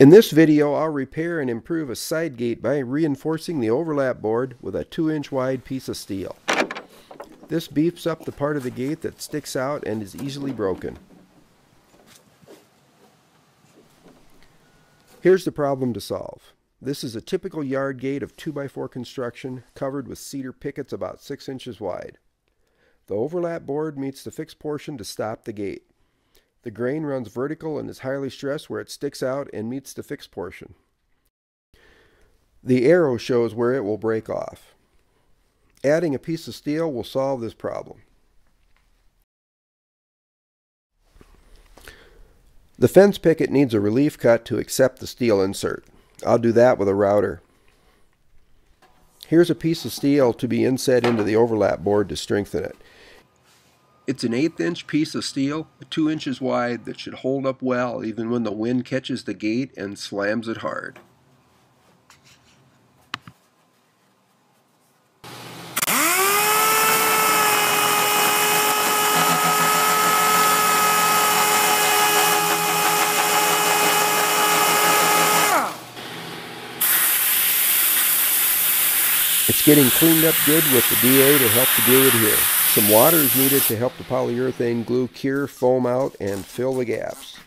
In this video, I'll repair and improve a side gate by reinforcing the overlap board with a 2 inch wide piece of steel. This beefs up the part of the gate that sticks out and is easily broken. Here's the problem to solve. This is a typical yard gate of 2x4 construction covered with cedar pickets about 6 inches wide. The overlap board meets the fixed portion to stop the gate. The grain runs vertical and is highly stressed where it sticks out and meets the fixed portion. The arrow shows where it will break off. Adding a piece of steel will solve this problem. The fence picket needs a relief cut to accept the steel insert. I'll do that with a router. Here's a piece of steel to be inset into the overlap board to strengthen it. It's an eighth inch piece of steel, two inches wide, that should hold up well even when the wind catches the gate and slams it hard. It's getting cleaned up good with the DA to help the glue adhere. Some water is needed to help the polyurethane glue cure, foam out, and fill the gaps.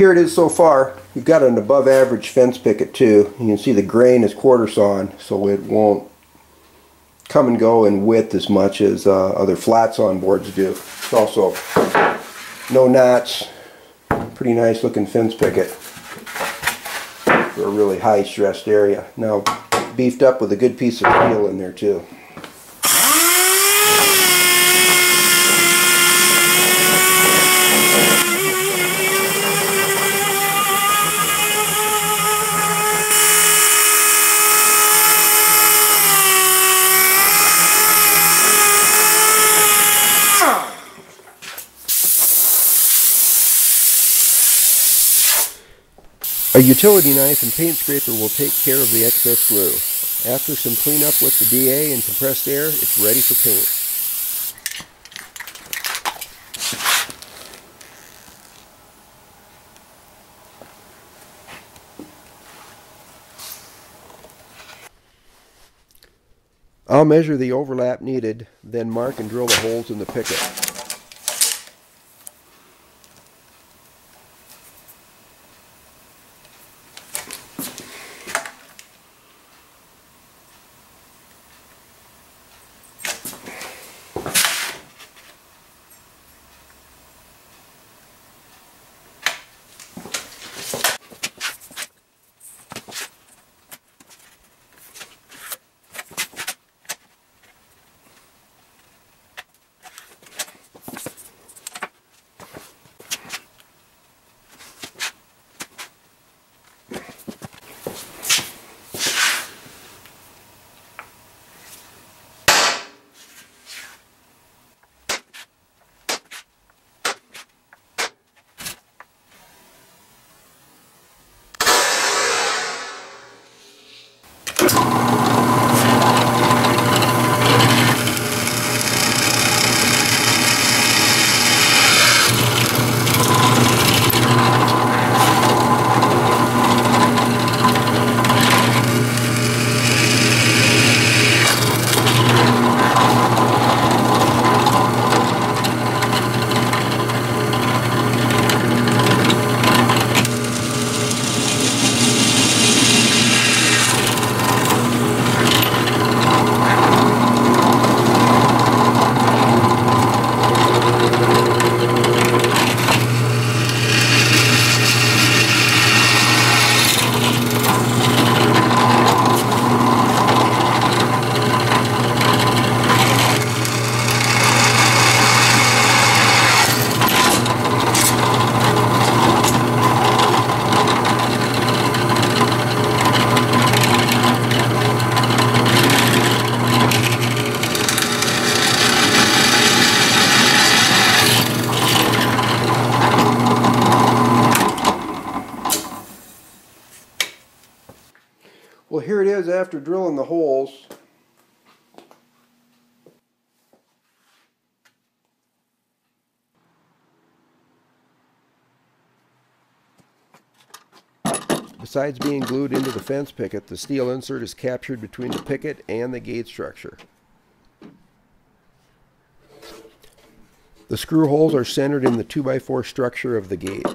Here it is so far. You've got an above average fence picket too. You can see the grain is quarter sawn so it won't come and go in width as much as uh, other flat sawn boards do. It's also no knots. Pretty nice looking fence picket for a really high stressed area. Now beefed up with a good piece of steel in there too. A utility knife and paint scraper will take care of the excess glue. After some cleanup with the DA and compressed air, it's ready for paint. I'll measure the overlap needed, then mark and drill the holes in the picket. After drilling the holes, Besides being glued into the fence picket, the steel insert is captured between the picket and the gate structure. The screw holes are centered in the 2x4 structure of the gate.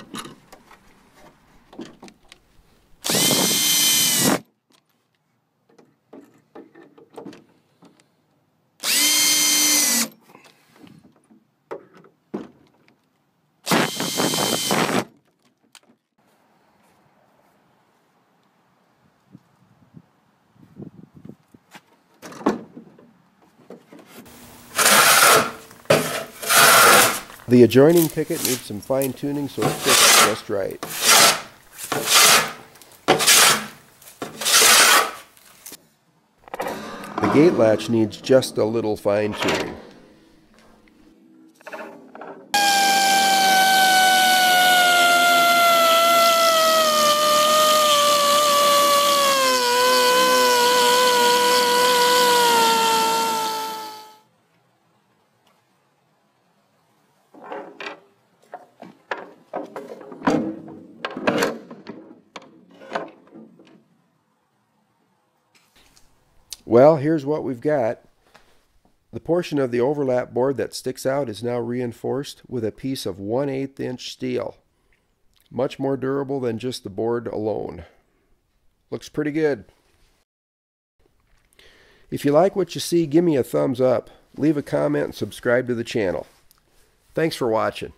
The adjoining picket needs some fine tuning so it fits just right. The gate latch needs just a little fine tuning. Well, here's what we've got. The portion of the overlap board that sticks out is now reinforced with a piece of 1 8 inch steel. Much more durable than just the board alone. Looks pretty good. If you like what you see, give me a thumbs up, leave a comment, and subscribe to the channel. Thanks for watching.